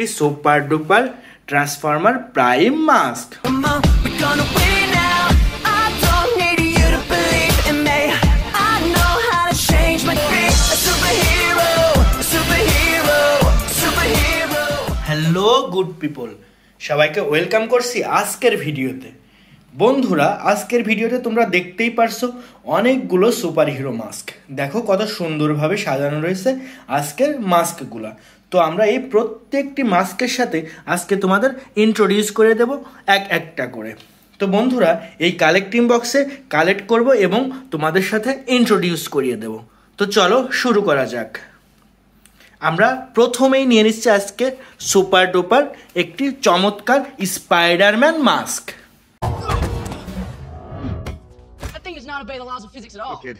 একটি super duper transformer prime mask. Hello good people সবাইকে welcome করছি আজকের ভিডিওতে। বন্ধুরা আজকের ভিডিওতে তোমরা দেখতেই পারছ অনেকগুলো সুপার হিরো মাস্ক দেখো কত সুন্দরভাবে সাজানো রয়েছে আজকের মাস্কগুলা তো আমরা এই প্রত্যেকটি মাস্কের সাথে আজকে তোমাদের ইন্ট্রোডিউস করে দেব এক একটা করে। তো বন্ধুরা এই কালেক্টিং বক্সে কালেক্ট করব এবং তোমাদের সাথে ইন্ট্রোডিউস করিয়ে দেব। তো চলো শুরু করা যাক। আমরা প্রথমেই নিয়ে নিচ্ছি আজকে সুপার ডুপার একটি চমৎকার Spiderman mask That thing does not obey the laws of physics at all. Kid.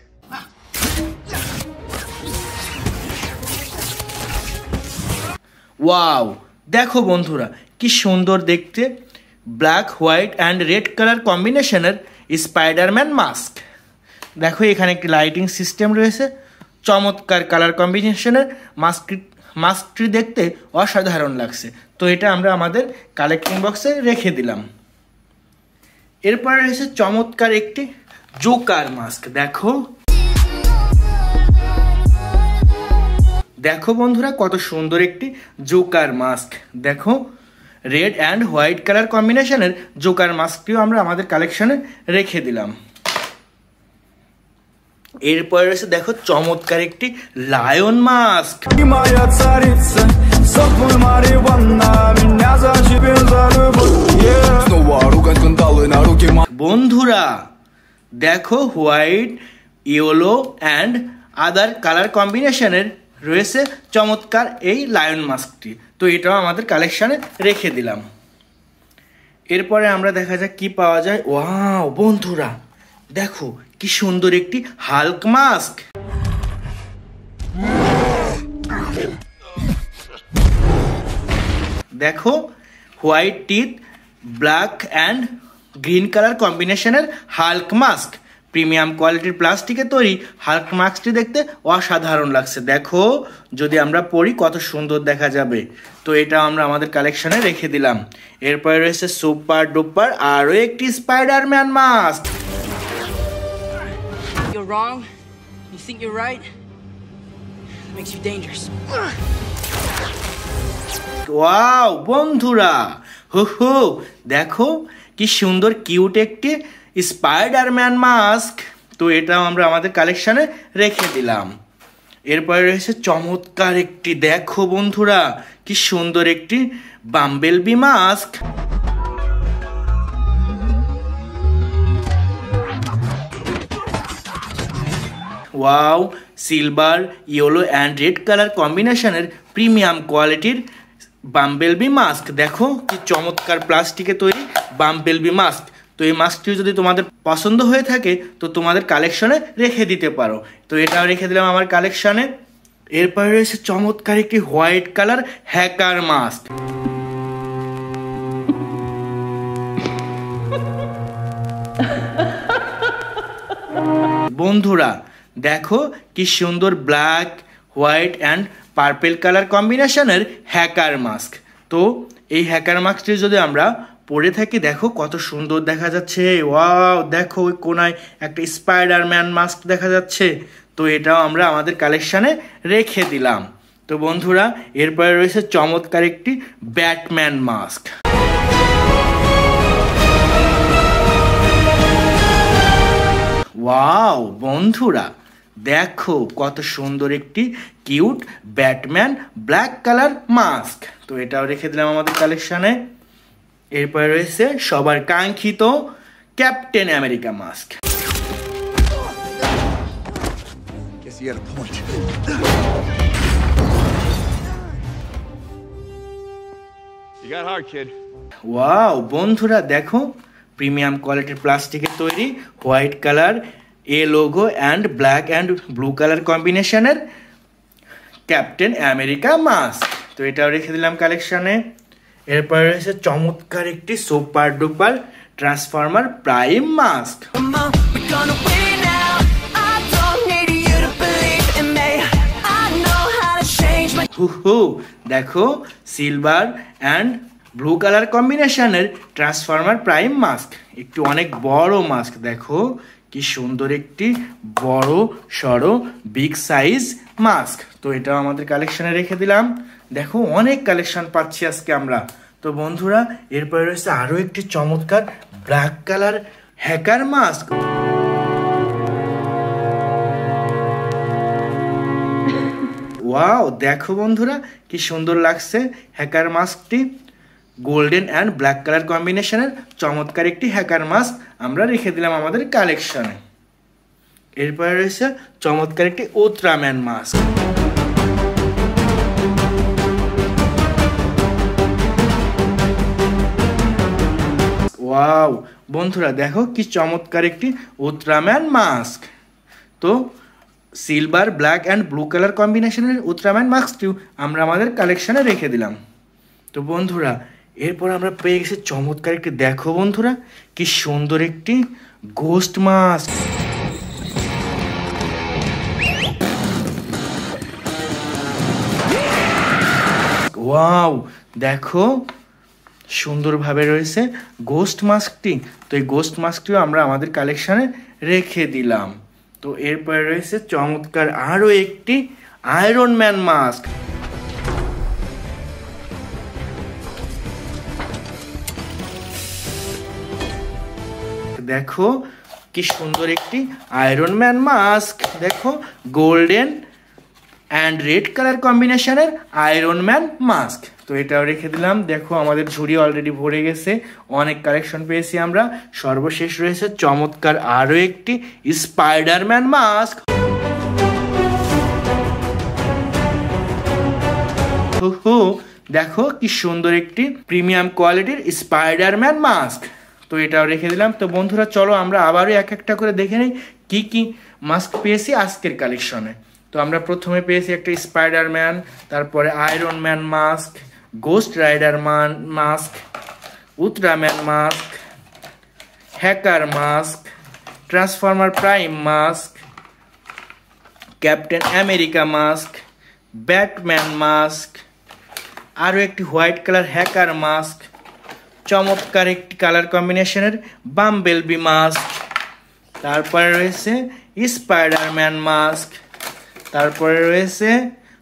Wow দেখো বন্ধুরা, কি সুন্দর দেখতে। Black white and red colour কম্বিনেশনের স্পাইডারম্যান মাস্ক দেখো, এখানে একটি লাইটিং সিস্টেম রয়েছে। চমৎকার কালার কম্বিনেশনের মাস্ক মাস্কটি দেখতে অসাধারণ লাগছে। তো এটা আমরা আমাদের কালেক্টিং বক্সে রেখে দিলাম। এরপর রয়েছে চমৎকার একটি জোকার মাস্ক দেখো। দেখো বন্ধুরা, কত সুন্দর একটি জোকার মাস্ক। দেখো, রেড অ্যান্ড হোয়াইট কালার কম্বিনেশনের জোকার মাস্কটিও আমরা আমাদের কালেকশানে রেখে দিলাম। এরপরে রয়েছে, দেখো, চমৎকার একটি লায়ন মাস্ক। বন্ধুরা, দেখো, white, yellow and other colour কম্বিনেশনের রয়েছে। চমৎকার এই লায়ন মাস্কটি তো এটাও আমাদের কালেকশানে রেখে দিলাম। এরপরে আমরা দেখা যাক কি পাওয়া যায়। ওয়াও, বন্ধুরা, দেখো কি সুন্দর একটি হাল্ক মাস্ক দেখো white teeth black and green colour কম্বিনেশনের হাল্ক মাস্ক প্রিমিয়াম কোয়ালিটির প্লাস্টিকে তৈরি হাল্ক মাস্কটি দেখতে অসাধারণ লাগছে দেখো যদি আমরা পড়ি কত সুন্দর দেখা যাবে তো এটা আমরা আমাদের কালেকশনে রেখে দিলাম এরপরে রয়েছে সুপার ডুপার আরও একটি Spiderman mask You're wrong. You think you're right. Makes you dangerous. Wow বন্ধুরা হু হু দেখো কি সুন্দর কিউট একটি স্পাইডারম্যান মাস্ক তো এটাও আমরা আমাদের কালেকশানে রেখে দিলাম। এরপরে রয়েছে চমৎকার একটি, দেখো বন্ধুরা, কি সুন্দর একটি Bumblebee mask wow silver yellow and red colour কম্বিনেশনের প্রিমিয়াম কোয়ালিটির বাম্বেলবি মাস্ক দেখো কি চমৎকার প্লাস্টিকে তৈরি বাম্বেলবি মাস্ক তো এই মাস্কটিও যদি তোমাদের পছন্দ হয়ে থাকে, তো তোমাদের কালেকশনে রেখে দিতে পারো। তো এটাও রেখে দিলাম আমার কালেকশনে এরপরে রয়েছে চমৎকার একটি হোয়াইট কালার হ্যাকার মাস্ক। বন্ধুরা, দেখো কি সুন্দর black white and purple colour কম্বিনেশনের হ্যাকার মাস্ক। তো এই হ্যাকার মাস্কটি যদি আমরা পরে থাকি, দেখো কত সুন্দর দেখা যাচ্ছে। ওয়াও, দেখো ওই কোনায় একটা স্পাইডারম্যান মাস্ক দেখা যাচ্ছে। তো এটাও আমরা আমাদের কালেকশানে রেখে দিলাম। তো বন্ধুরা, এরপরে রয়েছে চমৎকার একটি ব্যাটম্যান মাস্ক ওয়াও, বন্ধুরা, দেখো কত সুন্দর একটি cute Batman black colour mask তো এটাও রেখে দিলাম আমাদের কালেকশানে এরপরে রয়েছে সবার কাঙ্ক্ষিত ক্যাপ্টেন আমেরিকা মাস্ক. ওয়াও বন্ধুরা দেখো প্রিমিয়াম কোয়ালিটির প্লাস্টিকের তৈরি white colour A logo and black and blue colour কম্বিনেশনের ক্যাপ্টেন আমেরিকা মাস্ক তো এটাও রেখে দিলাম কালেকশনে এরপরে রয়েছে চমৎকার একটি super duper transformer prime mask. হু দেখো সিলভার অ্যান্ড ব্লু কালার কম্বিনেশনের ট্রান্সফর্মার প্রাইম মাস্ক। একটু অনেক বড় মাস্ক দেখো কি সুন্দর একটি বড় সড়ো বিগ সাইজ মাস্ক। তো এটাও আমাদের কালেকশনে রেখে দিলাম। দেখো অনেক কালেকশন পাচ্ছি আজকে আমরা। তো বন্ধুরা, এরপরে রয়েছে আরও একটি চমৎকার black colour hacker mask wow দেখো বন্ধুরা, কি সুন্দর লাগছে হ্যাকার মাস্কটি গোল্ডেন অ্যান্ড ব্ল্যাক কালার কম্বিনেশনের চমৎকার একটি হ্যাকার মাস্ক আমরা রেখে দিলাম আমাদের কালেকশনে এরপরে রয়েছে চমৎকার একটি ওত্রাম্যান মাস্ক ওয়াও বন্ধুরা, দেখো কি চমৎকার একটি উত্রাম্যান মাস্ক তো silver black and blue colour কম্বিনেশনের উত্রাম্যান মাস্কটিও আমরা আমাদের কালেকশানে রেখে দিলাম। তো বন্ধুরা, এরপর আমরা পেয়ে গেছি চমৎকার একটি, দেখো বন্ধুরা, কি সুন্দর একটি গোস্ট মাস্ক ওয়াও দেখো সুন্দরভাবে রয়েছে। গোস্ট মাস্কটি তো এই গোস্ট মাস্কটিও আমরা আমাদের কালেকশনে রেখে দিলাম। তো এরপরে রয়েছে চমৎকার আরও একটি আয়রন ম্যান মাস্ক দেখো কি সুন্দর একটি আয়রন ম্যান মাস্ক দেখো গোল্ডেন অ্যান্ড রেড কালার কম্বিনেশনের আয়রন ম্যান মাস্ক তো এটাও রেখে দিলাম। দেখো, আমাদের ঝুড়ি অলরেডি ভরে গেছে। অনেক কালেকশন পেয়েছি আমরা। সর্বশেষ রয়েছে চমৎকার আরও একটি স্পাইডারম্যান মাস্ক হু দেখো কি সুন্দর একটি প্রিমিয়াম কোয়ালিটির স্পাইডারম্যান মাস্ক তো এটাও রেখে দিলাম। তো বন্ধুরা, চলো আমরা আবারও এক একটা করে দেখে নিই কি কি মাস্ক পেয়েছি আজকের কালেকশনে তো আমরা প্রথমে পেয়েছি একটা স্পাইডারম্যান তারপরে Iron Man mask Ghost Rider mask Ultraman mask hacker mask transformer prime mask Captain America mask Batman mask আরও একটি হোয়াইট কালার হ্যাকার মাস্ক চমৎকার একটি কালার কম্বিনেশনের বামবেলবি মাস্ক তারপরে রয়েছে স্পাইডারম্যান মাস্ক তারপরে রয়েছে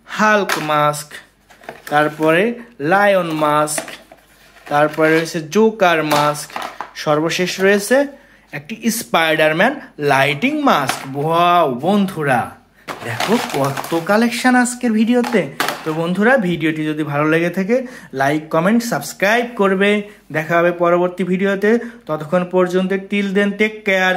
হাল্ক মাস্ক তারপরে লায়ন মাস্ক তারপরে রয়েছে জোকার মাস্ক সর্বশেষ রয়েছে একটি স্পাইডারম্যান লাইটিং মাস্ক ওয়াও বন্ধুরা, দেখো কত কালেকশন আজকের ভিডিওতে। তো বন্ধুরা, ভিডিওটি যদি ভালো লেগে থাকে লাইক কমেন্ট সাবস্ক্রাইব করবে। দেখা হবে পরবর্তী ভিডিওতে। ততক্ষণ পর্যন্ত টিল দেন টেক কেয়ার